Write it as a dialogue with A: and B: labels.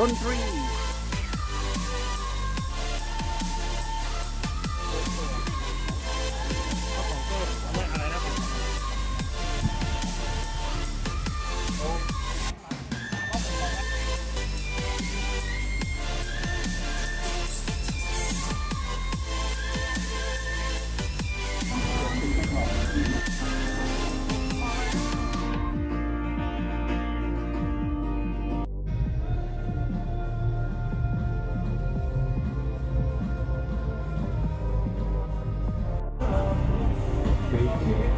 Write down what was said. A: Country.
B: Thank you.